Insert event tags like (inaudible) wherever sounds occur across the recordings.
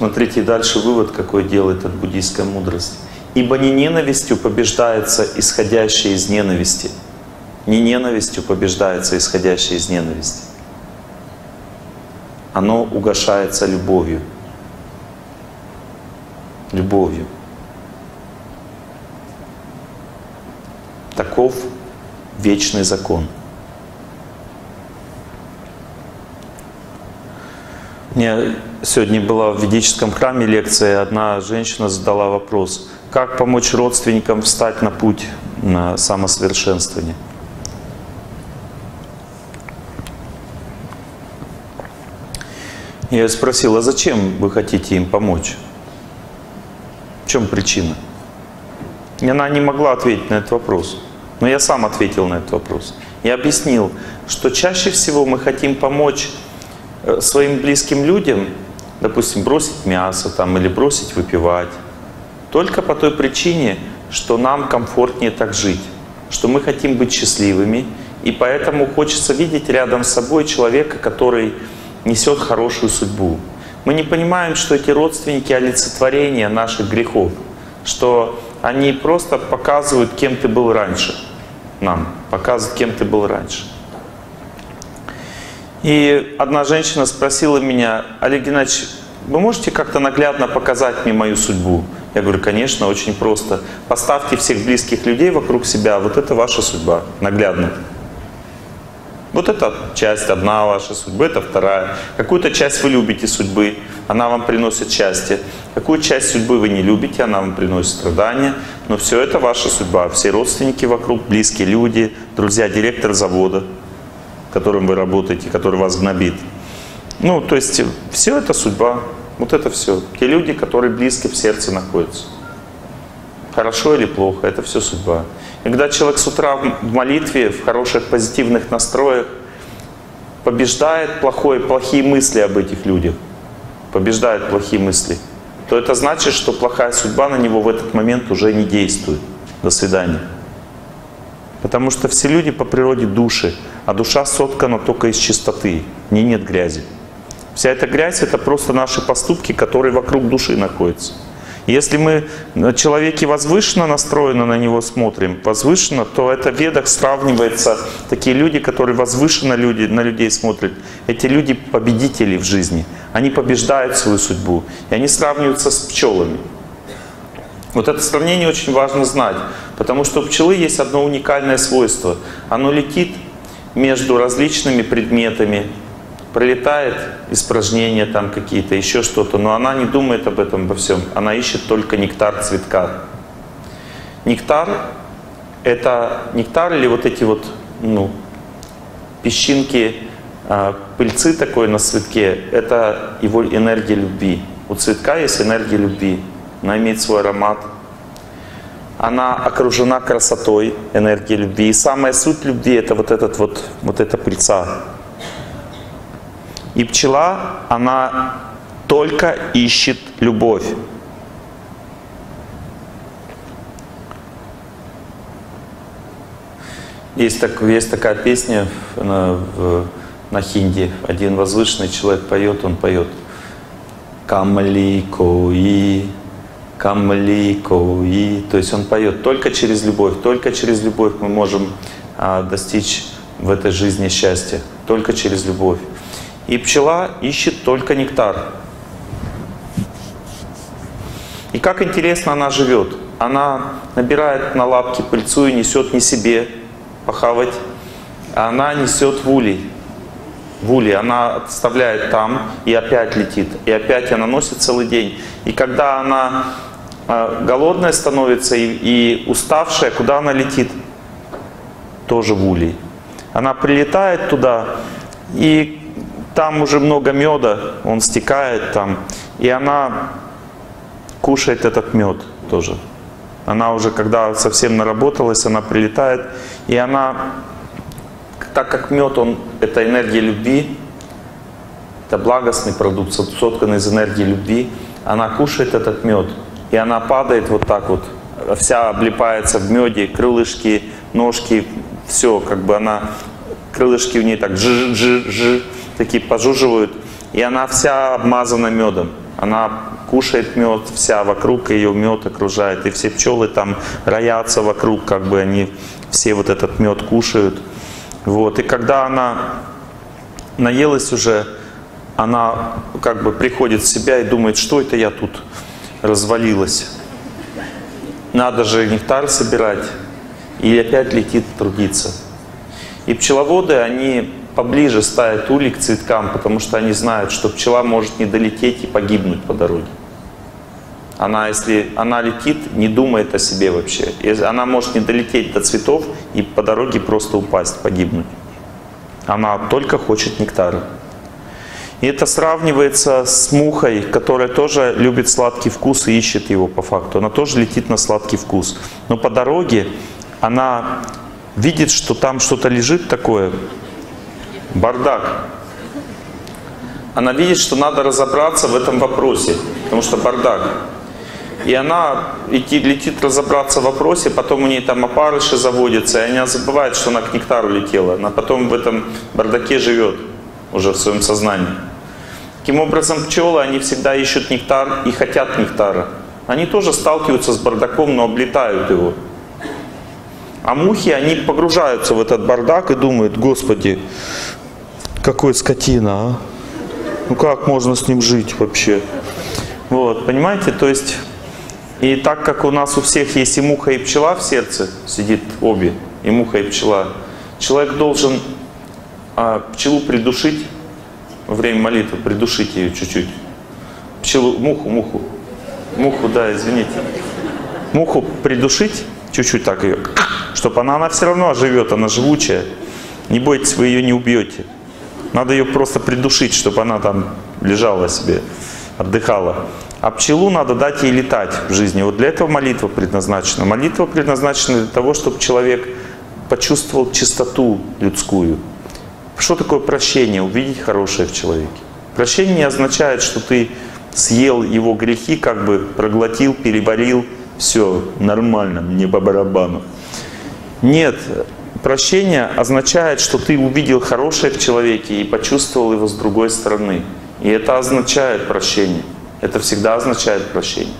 Смотрите, дальше вывод какой делает от буддийской мудрости. Ибо не ненавистью побеждается исходящее из ненависти. Не ненавистью побеждается исходящее из ненависти. Оно угошается любовью. Любовью. Таков вечный закон. Мне сегодня была в ведическом храме лекция, одна женщина задала вопрос, как помочь родственникам встать на путь на самосовершенствование. Я спросил, а зачем вы хотите им помочь? В чем причина? И она не могла ответить на этот вопрос. Но я сам ответил на этот вопрос. Я объяснил, что чаще всего мы хотим помочь своим близким людям, допустим, бросить мясо там, или бросить выпивать, только по той причине, что нам комфортнее так жить, что мы хотим быть счастливыми, и поэтому хочется видеть рядом с собой человека, который несет хорошую судьбу. Мы не понимаем, что эти родственники олицетворения наших грехов, что они просто показывают, кем ты был раньше нам, показывают, кем ты был раньше. И одна женщина спросила меня, Олег Геннадьевич, вы можете как-то наглядно показать мне мою судьбу? Я говорю, конечно, очень просто. Поставьте всех близких людей вокруг себя, вот это ваша судьба, наглядно. Вот это часть одна ваша судьбы, это вторая. Какую-то часть вы любите судьбы, она вам приносит счастье. Какую часть судьбы вы не любите, она вам приносит страдания. Но все это ваша судьба. Все родственники вокруг, близкие люди, друзья, директор завода, которым вы работаете, который вас гнобит. Ну, то есть все это судьба. Вот это все. Те люди, которые близко в сердце находятся. Хорошо или плохо, это все судьба. И когда человек с утра в молитве, в хороших позитивных настроях, побеждает плохое, плохие мысли об этих людях, побеждает плохие мысли, то это значит, что плохая судьба на него в этот момент уже не действует. До свидания. Потому что все люди по природе души, а душа соткана только из чистоты, не нет грязи. Вся эта грязь — это просто наши поступки, которые вокруг души находятся. Если мы на человеке возвышенно настроенно на него смотрим, возвышенно, то это в ведах сравнивается такие люди, которые возвышенно люди, на людей смотрят. Эти люди победители в жизни. Они побеждают свою судьбу. И они сравниваются с пчелами. Вот это сравнение очень важно знать, потому что у пчелы есть одно уникальное свойство. Оно летит между различными предметами, пролетает испражнения там какие-то, еще что-то, но она не думает об этом во всем. Она ищет только нектар цветка. Нектар — это нектар или вот эти вот ну, песчинки, э, пыльцы такой на цветке, это его энергия любви. У цветка есть энергия любви. Она имеет свой аромат. Она окружена красотой, энергией любви. И самая суть любви — это вот, этот вот, вот эта пыльца, и пчела, она только ищет любовь. Есть, так, есть такая песня на, на хинди. Один возвышенный человек поет, он поет. Камли кои, камли кои. То есть он поет только через любовь, только через любовь мы можем а, достичь в этой жизни счастья. Только через любовь. И пчела ищет только нектар. И как интересно она живет. Она набирает на лапки пыльцу и несет не себе похавать, а она несет в улей. В улей. Она отставляет там и опять летит. И опять она носит целый день. И когда она голодная становится и, и уставшая, куда она летит? Тоже в улей. Она прилетает туда, и там уже много меда, он стекает там, и она кушает этот мед тоже. Она уже, когда совсем наработалась, она прилетает, и она, так как мед, он, это энергия любви, это благостный продукт, сотканный из энергии любви, она кушает этот мед, и она падает вот так вот, вся облипается в меде, крылышки, ножки, все, как бы она, крылышки у нее так жи-жи-жи, такие пожуживают, и она вся обмазана медом. Она кушает мед, вся вокруг ее мед окружает. И все пчелы там роятся вокруг, как бы они все вот этот мед кушают. Вот. И когда она наелась уже, она как бы приходит в себя и думает, что это я тут развалилась. Надо же нектар собирать. И опять летит трудиться. И пчеловоды, они поближе ставят улей к цветкам, потому что они знают, что пчела может не долететь и погибнуть по дороге. Она, если она летит, не думает о себе вообще. Она может не долететь до цветов и по дороге просто упасть, погибнуть. Она только хочет нектара. И это сравнивается с мухой, которая тоже любит сладкий вкус и ищет его по факту. Она тоже летит на сладкий вкус. Но по дороге она видит, что там что-то лежит такое, бардак. Она видит, что надо разобраться в этом вопросе, потому что бардак. И она летит разобраться в вопросе, потом у нее там опарыши заводятся, и она забывает, что она к нектару летела. Она потом в этом бардаке живет уже в своем сознании. Таким образом, пчелы, они всегда ищут нектар и хотят нектара. Они тоже сталкиваются с бардаком, но облетают его. А мухи, они погружаются в этот бардак и думают, Господи, какой скотина, а? Ну как можно с ним жить вообще? Вот, понимаете, то есть, и так как у нас у всех есть и муха, и пчела в сердце, сидит обе, и муха, и пчела, человек должен а, пчелу придушить время молитвы, придушить ее чуть-чуть. Пчелу, муху, муху, муху, да, извините. Муху придушить, чуть-чуть так ее, чтобы она, она все равно оживет, она живучая. Не бойтесь, вы ее не убьете. Надо ее просто придушить, чтобы она там лежала себе, отдыхала. А пчелу надо дать ей летать в жизни. Вот для этого молитва предназначена. Молитва предназначена для того, чтобы человек почувствовал чистоту людскую. Что такое прощение? Увидеть хорошее в человеке. Прощение не означает, что ты съел его грехи, как бы проглотил, переварил, все нормально, мне по барабану. Нет, Прощение означает, что ты увидел хорошее в человеке и почувствовал его с другой стороны. И это означает прощение. Это всегда означает прощение.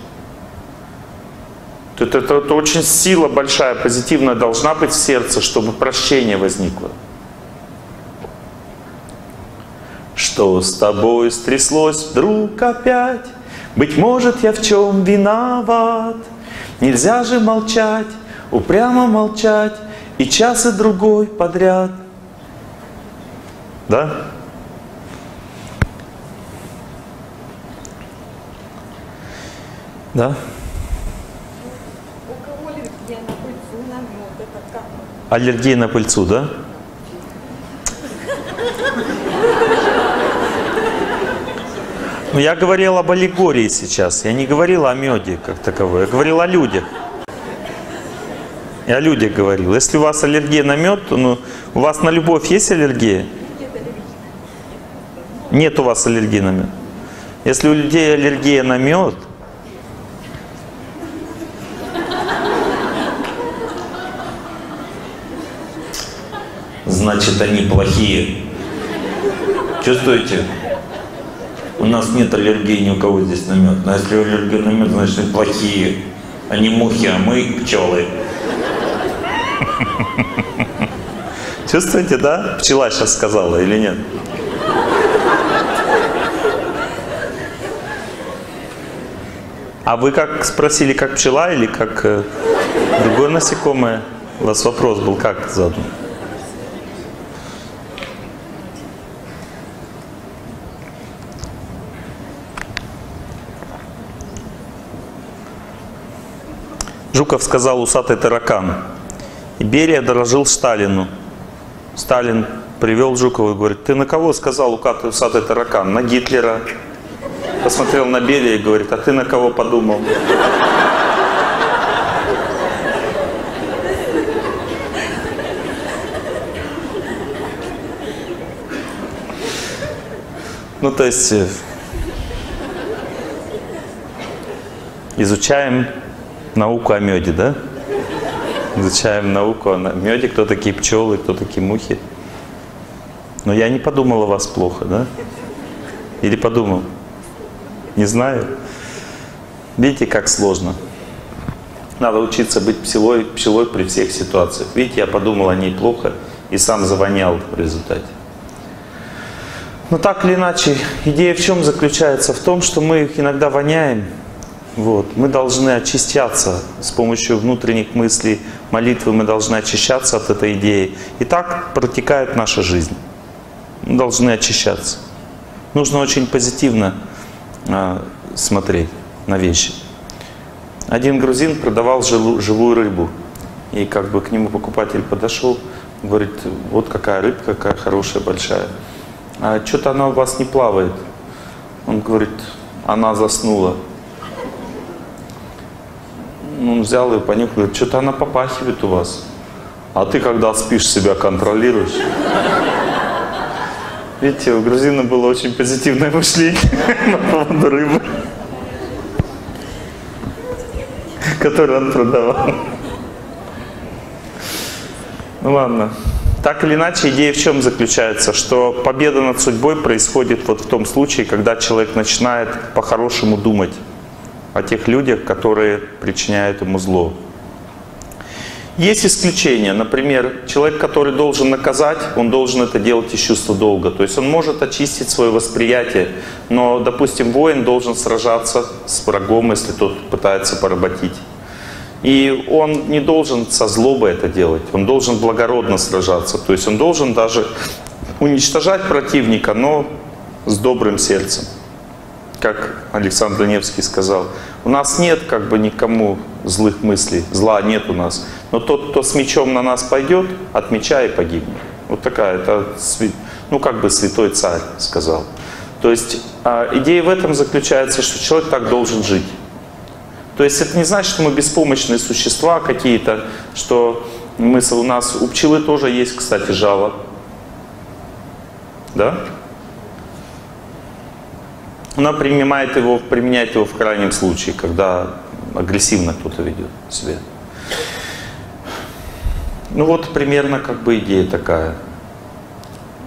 Это, это, это очень сила большая, позитивная должна быть в сердце, чтобы прощение возникло. Что с тобой стряслось вдруг опять? Быть может, я в чем виноват? Нельзя же молчать, упрямо молчать, и час и другой подряд. Да? Да? Аллергия на пыльцу, да? Ну, я говорил об аллегории сейчас. Я не говорил о меде как таковой. Я говорил о людях. Я о людях говорил. Если у вас аллергия на мед, то ну, у вас на любовь есть аллергия? Нет у вас аллергии на мед. Если у людей аллергия на мед, значит они плохие. Чувствуете? У нас нет аллергии ни у кого здесь на мед. Но если аллергия на мед, значит они плохие. Они мухи, а мы пчелы. (laughs) Чувствуете, да? Пчела сейчас сказала или нет? А вы как спросили, как пчела или как э, другое насекомое? У вас вопрос был как задан? Жуков сказал усатый таракан. И Берия дорожил Сталину. Сталин привел Жукова и говорит, ты на кого сказал усатый таракан? На Гитлера. Посмотрел на Берия и говорит, а ты на кого подумал? Ну, то есть, э, изучаем науку о меде, да? Изучаем науку о меде, кто такие пчелы, кто такие мухи. Но я не подумал о вас плохо, да? Или подумал? Не знаю. Видите, как сложно. Надо учиться быть пчелой, пчелой при всех ситуациях. Видите, я подумал о ней плохо и сам завонял в результате. Но так или иначе, идея в чем заключается? В том, что мы иногда воняем. Вот. Мы должны очищаться с помощью внутренних мыслей, молитвы мы должны очищаться от этой идеи. И так протекает наша жизнь. Мы должны очищаться. Нужно очень позитивно э, смотреть на вещи. Один грузин продавал живую рыбу. И как бы к нему покупатель подошел, говорит, вот какая рыбка, какая хорошая, большая. А что-то она у вас не плавает. Он говорит, она заснула. Он взял ее, понюхал, говорит, что-то она попахивает у вас. А ты, когда спишь, себя контролируешь? Видите, у грузина было очень позитивное мышление (laughs) на поводу рыбы, которую он продавал. Ну ладно. Так или иначе, идея в чем заключается? Что победа над судьбой происходит вот в том случае, когда человек начинает по-хорошему думать о тех людях, которые причиняют ему зло. Есть исключения. Например, человек, который должен наказать, он должен это делать из чувства долга. То есть он может очистить свое восприятие, но, допустим, воин должен сражаться с врагом, если тот пытается поработить. И он не должен со злобой это делать, он должен благородно сражаться. То есть он должен даже уничтожать противника, но с добрым сердцем. Как Александр Невский сказал, у нас нет как бы никому злых мыслей, зла нет у нас. Но тот, кто с мечом на нас пойдет, от меча и погибнет. Вот такая, это, ну как бы святой царь сказал. То есть а, идея в этом заключается, что человек так должен жить. То есть это не значит, что мы беспомощные существа какие-то, что мы, у нас, у пчелы тоже есть, кстати, жало. Да? Она принимает его, применяет его в крайнем случае, когда агрессивно кто-то ведет себя. Ну вот примерно как бы идея такая.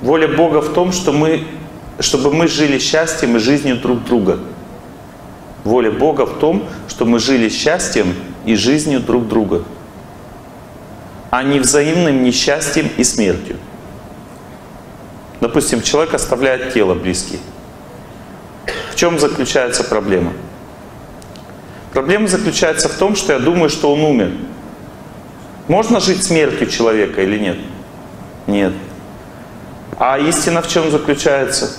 Воля Бога в том, что мы, чтобы мы жили счастьем и жизнью друг друга. Воля Бога в том, что мы жили счастьем и жизнью друг друга, а не взаимным несчастьем и смертью. Допустим, человек оставляет тело близкий. В чем заключается проблема? Проблема заключается в том, что я думаю, что он умер. Можно жить смертью человека или нет? Нет. А истина в чем заключается?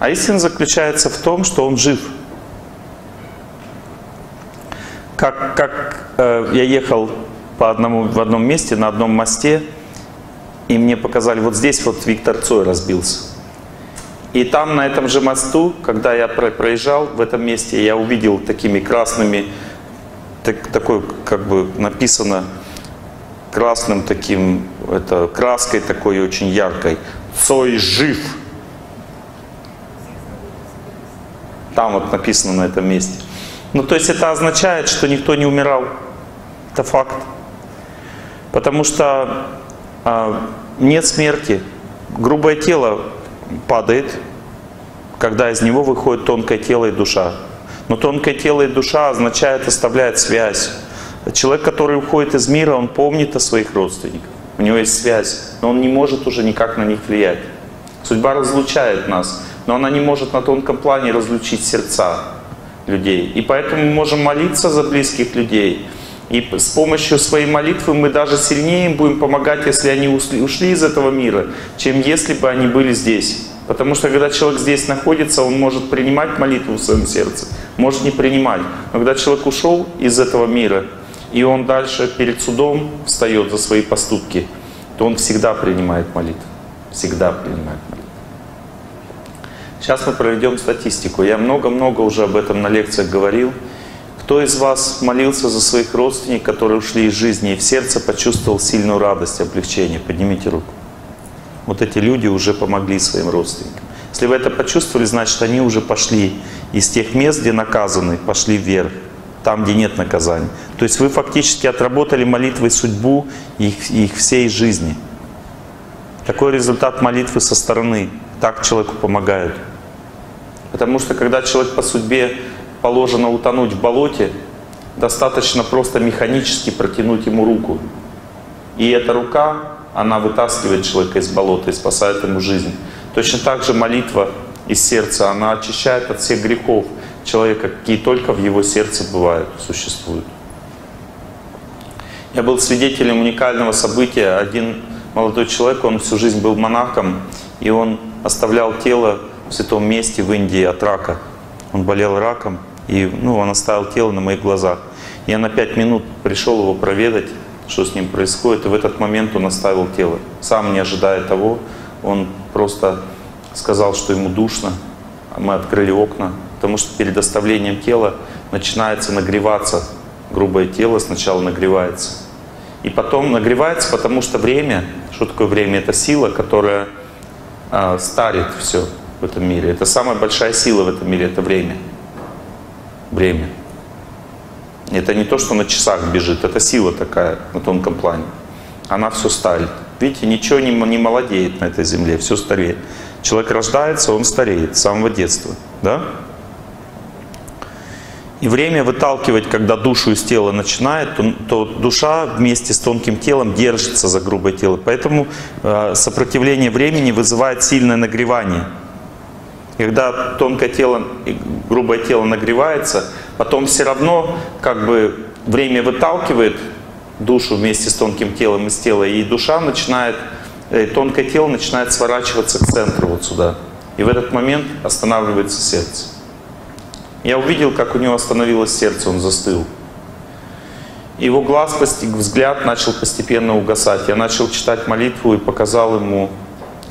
А истина заключается в том, что он жив. Как, как э, я ехал по одному, в одном месте, на одном мосте, и мне показали, вот здесь вот Виктор Цой разбился. И там, на этом же мосту, когда я проезжал в этом месте, я увидел такими красными, так, такой, как бы написано красным таким, это краской такой очень яркой. Цой жив. Там вот написано на этом месте. Ну, то есть это означает, что никто не умирал. Это факт. Потому что а, нет смерти. Грубое тело падает, когда из него выходит тонкое тело и душа. Но тонкое тело и душа означает, оставляет связь. Человек, который уходит из мира, он помнит о своих родственниках. У него есть связь, но он не может уже никак на них влиять. Судьба разлучает нас, но она не может на тонком плане разлучить сердца людей. И поэтому мы можем молиться за близких людей. И с помощью своей молитвы мы даже сильнее им будем помогать, если они ушли из этого мира, чем если бы они были здесь. Потому что когда человек здесь находится, он может принимать молитву в своем сердце, может не принимать. Но когда человек ушел из этого мира, и он дальше перед судом встает за свои поступки, то он всегда принимает молитву. Всегда принимает молитву. Сейчас мы проведем статистику. Я много-много уже об этом на лекциях говорил. Кто из вас молился за своих родственников, которые ушли из жизни, и в сердце почувствовал сильную радость, облегчение? Поднимите руку. Вот эти люди уже помогли своим родственникам. Если вы это почувствовали, значит, они уже пошли из тех мест, где наказаны, пошли вверх, там, где нет наказания. То есть вы фактически отработали молитвой судьбу их, их всей жизни. Такой результат молитвы со стороны. Так человеку помогают. Потому что когда человек по судьбе положено утонуть в болоте, достаточно просто механически протянуть ему руку. И эта рука, она вытаскивает человека из болота и спасает ему жизнь. Точно так же молитва из сердца, она очищает от всех грехов человека, какие только в его сердце бывают, существуют. Я был свидетелем уникального события. Один молодой человек, он всю жизнь был монахом, и он оставлял тело в святом месте в Индии от рака. Он болел раком, и ну, он оставил тело на моих глазах. Я на пять минут пришел его проведать, что с ним происходит, и в этот момент он оставил тело. Сам не ожидая того, он просто сказал, что ему душно. Мы открыли окна, потому что перед оставлением тела начинается нагреваться грубое тело, сначала нагревается. И потом нагревается, потому что время, что такое время? Это сила, которая э, старит все в этом мире. Это самая большая сила в этом мире, это время. Время. Это не то, что на часах бежит, это сила такая на тонком плане. Она все старит. Видите, ничего не, не молодеет на этой земле, все стареет. Человек рождается, он стареет с самого детства. Да? И время выталкивать, когда душу из тела начинает, то, то душа вместе с тонким телом держится за грубое тело. Поэтому э, сопротивление времени вызывает сильное нагревание. И когда тонкое тело и грубое тело нагревается, потом все равно как бы время выталкивает душу вместе с тонким телом из тела, и душа начинает, э, тонкое тело начинает сворачиваться к центру вот сюда. И в этот момент останавливается сердце. Я увидел, как у него остановилось сердце, он застыл. Его глаз, взгляд начал постепенно угасать. Я начал читать молитву и показал ему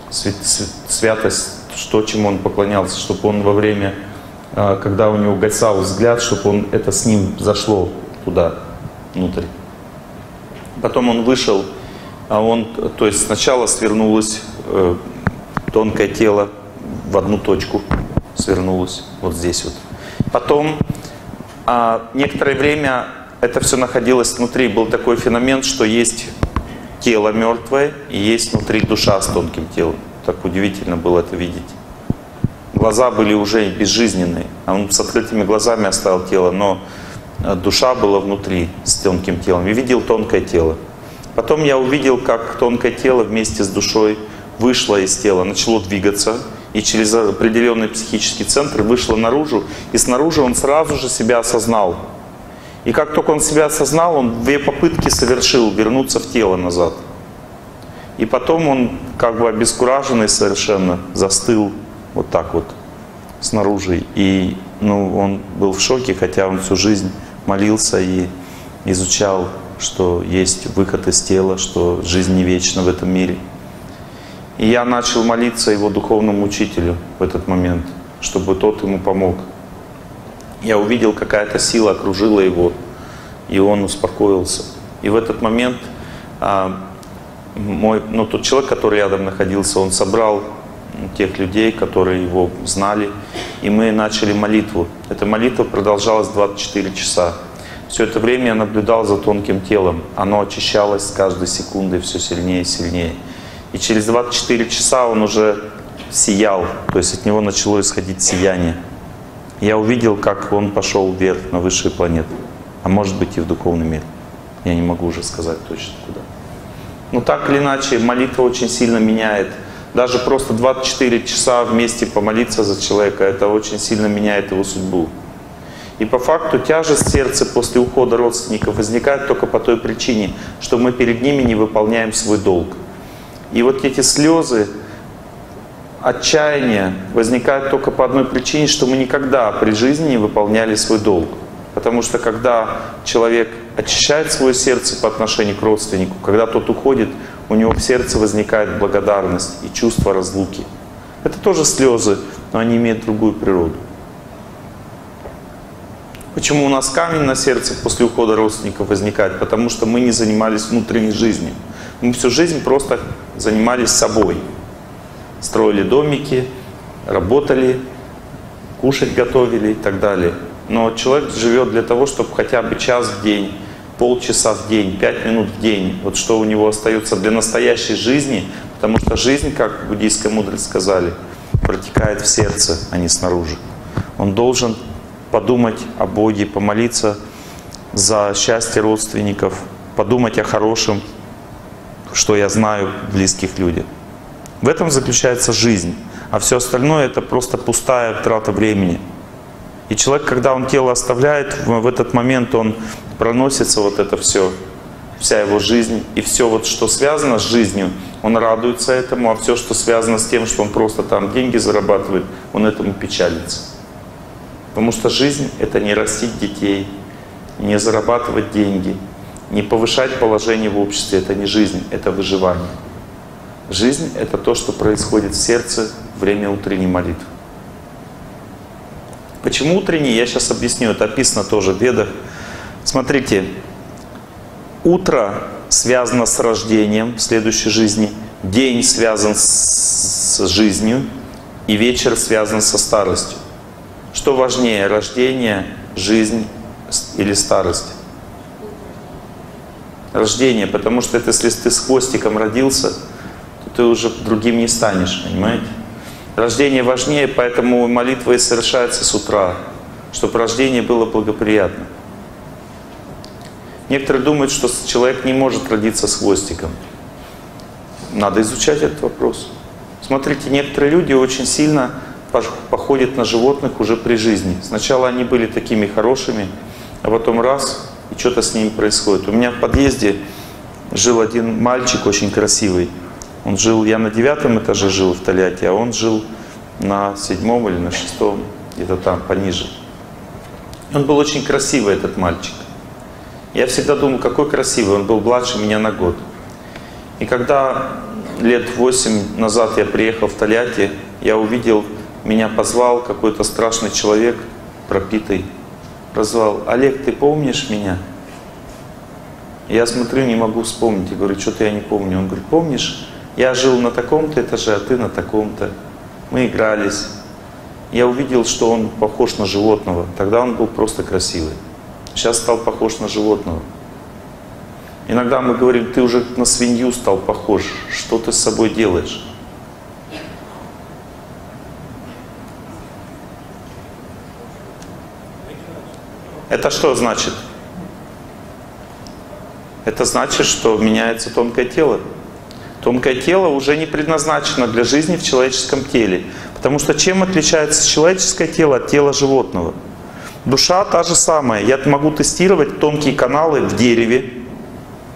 святость, что, чему он поклонялся, чтобы он во время, а, когда у него угасал взгляд, чтобы он, это с ним зашло туда, внутрь. Потом он вышел, а он, то есть сначала свернулось э, тонкое тело в одну точку, свернулось вот здесь вот. Потом а, некоторое время это все находилось внутри. Был такой феномен, что есть тело мертвое и есть внутри душа с тонким телом. Так удивительно было это видеть. Глаза были уже безжизненные. Он с открытыми глазами оставил тело, но а, душа была внутри с тонким телом. И видел тонкое тело. Потом я увидел, как тонкое тело вместе с душой вышло из тела, начало двигаться и через определенный психический центр вышло наружу, и снаружи он сразу же себя осознал. И как только он себя осознал, он две попытки совершил вернуться в тело назад. И потом он, как бы обескураженный совершенно, застыл вот так вот снаружи. И ну, он был в шоке, хотя он всю жизнь молился и изучал, что есть выход из тела, что жизнь не вечна в этом мире. И я начал молиться его духовному учителю в этот момент, чтобы тот ему помог. Я увидел, какая-то сила окружила его, и он успокоился. И в этот момент а, мой, ну, тот человек, который рядом находился, он собрал тех людей, которые его знали, и мы начали молитву. Эта молитва продолжалась 24 часа. Все это время я наблюдал за тонким телом. Оно очищалось с каждой секундой все сильнее и сильнее. И через 24 часа он уже сиял, то есть от него начало исходить сияние. Я увидел, как он пошел вверх на высшие планеты, а может быть и в духовный мир. Я не могу уже сказать точно куда. Но так или иначе, молитва очень сильно меняет. Даже просто 24 часа вместе помолиться за человека, это очень сильно меняет его судьбу. И по факту тяжесть сердца после ухода родственников возникает только по той причине, что мы перед ними не выполняем свой долг. И вот эти слезы, отчаяние возникают только по одной причине, что мы никогда при жизни не выполняли свой долг. Потому что когда человек очищает свое сердце по отношению к родственнику, когда тот уходит, у него в сердце возникает благодарность и чувство разлуки. Это тоже слезы, но они имеют другую природу. Почему у нас камень на сердце после ухода родственников возникает? Потому что мы не занимались внутренней жизнью. Мы всю жизнь просто занимались собой. Строили домики, работали, кушать готовили и так далее. Но человек живет для того, чтобы хотя бы час в день, полчаса в день, пять минут в день, вот что у него остается для настоящей жизни, потому что жизнь, как в буддийской мудрость сказали, протекает в сердце, а не снаружи. Он должен подумать о Боге, помолиться за счастье родственников, подумать о хорошем, что я знаю близких людях. В этом заключается жизнь. А все остальное это просто пустая трата времени. И человек, когда он тело оставляет, в этот момент он проносится вот это все, вся его жизнь, и все вот, что связано с жизнью, он радуется этому, а все, что связано с тем, что он просто там деньги зарабатывает, он этому печалится. Потому что жизнь — это не растить детей, не зарабатывать деньги, не повышать положение в обществе. Это не жизнь, это выживание. Жизнь — это то, что происходит в сердце время утренней молитвы. Почему утренний? Я сейчас объясню. Это описано тоже в Ведах. Смотрите, утро связано с рождением в следующей жизни, день связан с жизнью, и вечер связан со старостью. Что важнее, рождение, жизнь или старость? Рождение, потому что это, если ты с хвостиком родился, то ты уже другим не станешь, понимаете? Рождение важнее, поэтому молитва и совершается с утра, чтобы рождение было благоприятно. Некоторые думают, что человек не может родиться с хвостиком. Надо изучать этот вопрос. Смотрите, некоторые люди очень сильно походят на животных уже при жизни. Сначала они были такими хорошими, а потом раз, и что-то с ними происходит. У меня в подъезде жил один мальчик очень красивый. Он жил, я на девятом этаже жил в Тольятти, а он жил на седьмом или на шестом, где-то там, пониже. Он был очень красивый, этот мальчик. Я всегда думал, какой красивый, он был младше меня на год. И когда лет восемь назад я приехал в Тольятти, я увидел, меня позвал какой-то страшный человек, пропитый, позвал, Олег, ты помнишь меня? Я смотрю, не могу вспомнить. Я говорю, что-то я не помню. Он говорит, помнишь, я жил на таком-то этаже, а ты на таком-то. Мы игрались. Я увидел, что он похож на животного. Тогда он был просто красивый. Сейчас стал похож на животного. Иногда мы говорим, ты уже на свинью стал похож. Что ты с собой делаешь? Это что значит? Это значит, что меняется тонкое тело. Тонкое тело уже не предназначено для жизни в человеческом теле. Потому что чем отличается человеческое тело от тела животного? Душа та же самая. Я могу тестировать тонкие каналы в дереве,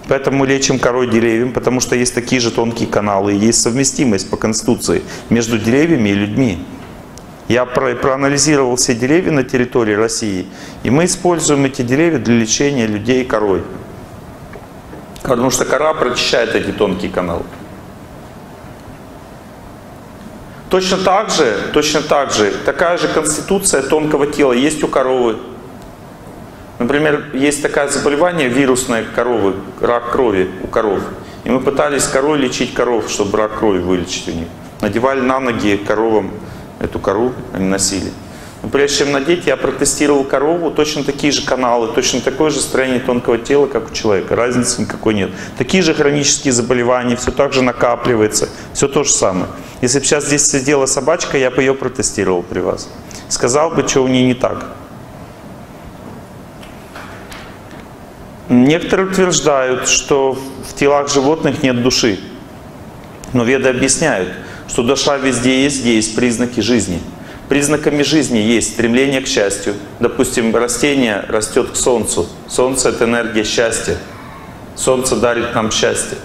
поэтому мы лечим корой деревьям, потому что есть такие же тонкие каналы, и есть совместимость по Конституции между деревьями и людьми. Я проанализировал все деревья на территории России, и мы используем эти деревья для лечения людей корой. Потому что кора прочищает эти тонкие каналы. Точно так же, точно так же, такая же конституция тонкого тела есть у коровы. Например, есть такое заболевание вирусное коровы, рак крови у коров. И мы пытались корой лечить коров, чтобы рак крови вылечить у них. Надевали на ноги коровам эту кору, они носили. Прежде чем надеть, я протестировал корову, точно такие же каналы, точно такое же строение тонкого тела, как у человека. Разницы никакой нет. Такие же хронические заболевания, все так же накапливается, все то же самое. Если бы сейчас здесь сидела собачка, я бы ее протестировал при вас. Сказал бы, что у нее не так. Некоторые утверждают, что в телах животных нет души. Но веды объясняют, что душа везде есть, где есть признаки жизни – Признаками жизни есть стремление к счастью. Допустим, растение растет к солнцу. Солнце – это энергия счастья. Солнце дарит нам счастье.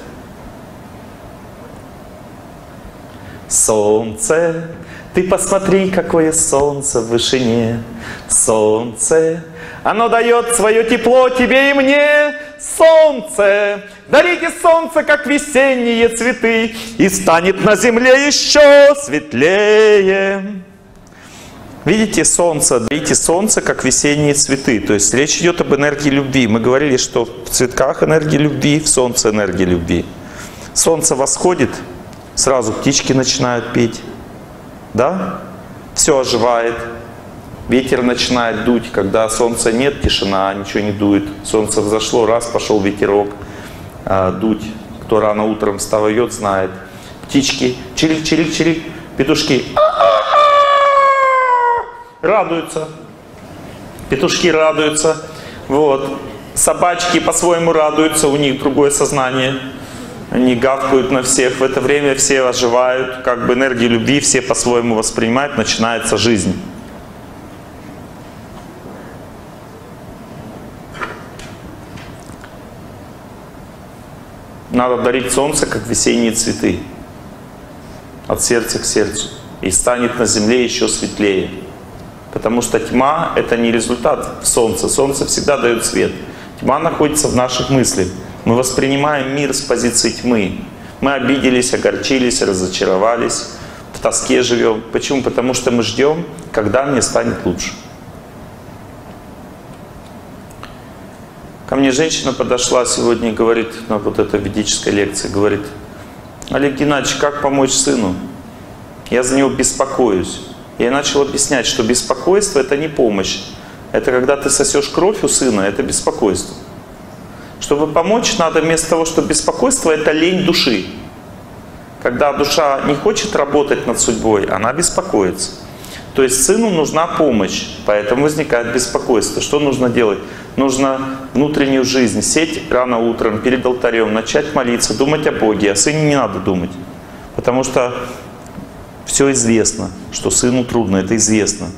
Солнце, ты посмотри, какое солнце в вышине. Солнце, оно дает свое тепло тебе и мне. Солнце, дарите солнце, как весенние цветы, и станет на земле еще светлее. Видите солнце, видите солнце, как весенние цветы. То есть речь идет об энергии любви. Мы говорили, что в цветках энергия любви, в солнце энергия любви. Солнце восходит, сразу птички начинают петь. Да? Все оживает. Ветер начинает дуть. Когда солнца нет, тишина, ничего не дует. Солнце взошло, раз, пошел ветерок а, дуть. Кто рано утром встает, знает. Птички, чирик, чирик, чирик. Петушки, а -а -а! Радуются. Петушки радуются. Вот. Собачки по-своему радуются, у них другое сознание. Они гавкают на всех. В это время все оживают, как бы энергию любви все по-своему воспринимают, начинается жизнь. Надо дарить солнце, как весенние цветы. От сердца к сердцу. И станет на земле еще светлее. Потому что тьма — это не результат солнца. Солнце всегда дает свет. Тьма находится в наших мыслях. Мы воспринимаем мир с позиции тьмы. Мы обиделись, огорчились, разочаровались, в тоске живем. Почему? Потому что мы ждем, когда мне станет лучше. Ко мне женщина подошла сегодня и говорит на вот этой ведической лекции, говорит, Олег Геннадьевич, как помочь сыну? Я за него беспокоюсь. Я начал объяснять, что беспокойство это не помощь. Это когда ты сосешь кровь у сына, это беспокойство. Чтобы помочь, надо вместо того, что беспокойство, это лень души. Когда душа не хочет работать над судьбой, она беспокоится. То есть сыну нужна помощь, поэтому возникает беспокойство. Что нужно делать? Нужно внутреннюю жизнь сеть рано утром перед алтарем, начать молиться, думать о Боге. О сыне не надо думать, потому что все известно, что сыну трудно, это известно.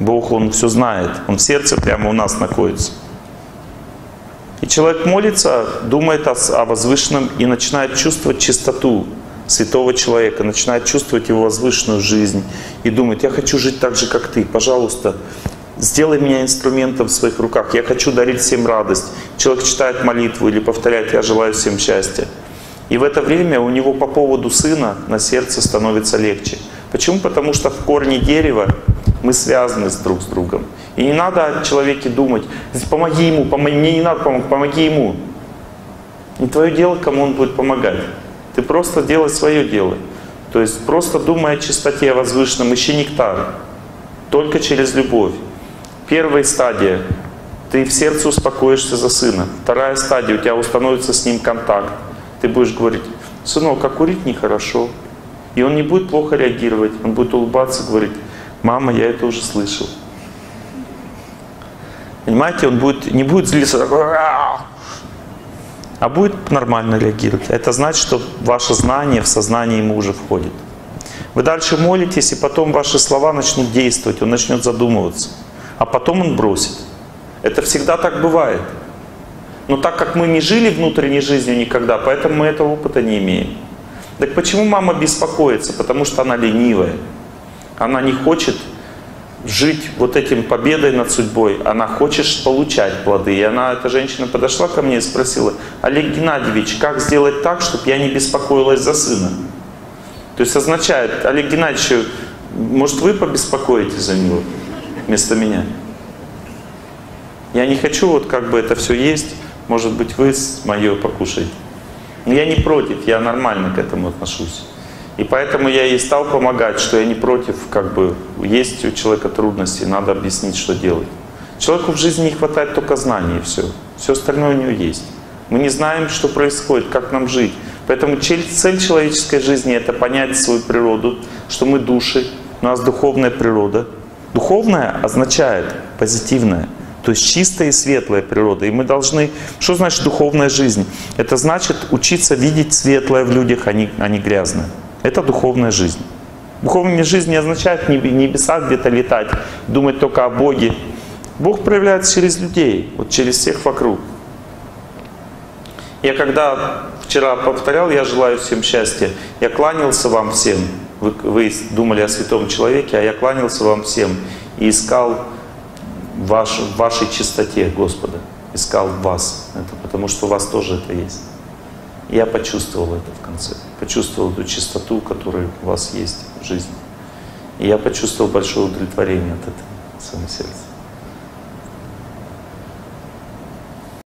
Бог, Он все знает, Он в сердце прямо у нас находится. И человек молится, думает о, о возвышенном и начинает чувствовать чистоту святого человека, начинает чувствовать его возвышенную жизнь и думает, я хочу жить так же, как ты, пожалуйста, сделай меня инструментом в своих руках, я хочу дарить всем радость. Человек читает молитву или повторяет, я желаю всем счастья. И в это время у него по поводу сына на сердце становится легче. Почему? Потому что в корне дерева мы связаны с друг с другом. И не надо о человеке думать, помоги ему, помоги, мне не надо помочь, помоги ему. Не твое дело, кому он будет помогать. Ты просто делай свое дело. То есть просто думай о чистоте, о возвышенном, ищи нектар. Только через любовь. Первая стадия. Ты в сердце успокоишься за сына. Вторая стадия. У тебя установится с ним контакт. Ты будешь говорить, сынок, а курить нехорошо. И он не будет плохо реагировать. Он будет улыбаться, говорить, мама, я это уже слышал. Понимаете, он будет, не будет злиться, а будет нормально реагировать. Это значит, что ваше знание в сознание ему уже входит. Вы дальше молитесь, и потом ваши слова начнут действовать, он начнет задумываться. А потом он бросит. Это всегда так бывает. Но так как мы не жили внутренней жизнью никогда, поэтому мы этого опыта не имеем. Так почему мама беспокоится? Потому что она ленивая. Она не хочет жить вот этим победой над судьбой. Она хочет получать плоды. И она, эта женщина подошла ко мне и спросила, Олег Геннадьевич, как сделать так, чтобы я не беспокоилась за сына? То есть означает, Олег Геннадьевич, может вы побеспокоитесь за него вместо меня? Я не хочу вот как бы это все есть, может быть вы мое покушаете. Но я не против, я нормально к этому отношусь. И поэтому я ей стал помогать, что я не против, как бы, есть у человека трудности, надо объяснить, что делать. Человеку в жизни не хватает только знаний, и все. Все остальное у него есть. Мы не знаем, что происходит, как нам жить. Поэтому цель человеческой жизни — это понять свою природу, что мы души, у нас духовная природа. Духовная означает позитивная, то есть чистая и светлая природа. И мы должны... Что значит духовная жизнь? Это значит учиться видеть светлое в людях, а не, а не грязное. Это духовная жизнь. Духовная жизнь не означает небеса где-то летать, думать только о Боге. Бог проявляется через людей, вот через всех вокруг. Я когда вчера повторял, я желаю всем счастья, я кланялся вам всем. Вы, вы думали о святом человеке, а я кланялся вам всем и искал ваш, в вашей чистоте Господа. Искал вас. Это потому что у вас тоже это есть. Я почувствовал это в конце. Почувствовал эту чистоту, которая у вас есть в жизни. И я почувствовал большое удовлетворение от этого в своем сердце.